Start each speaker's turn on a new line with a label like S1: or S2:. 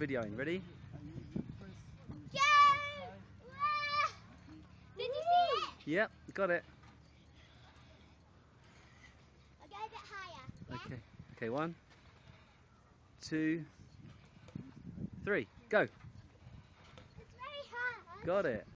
S1: videoing. Ready?
S2: Go! Did you see it?
S1: Yep, got it.
S2: I'll go a bit higher. Yeah?
S1: Okay. Okay, one, two, three, go.
S2: It's very hard.
S1: Got it.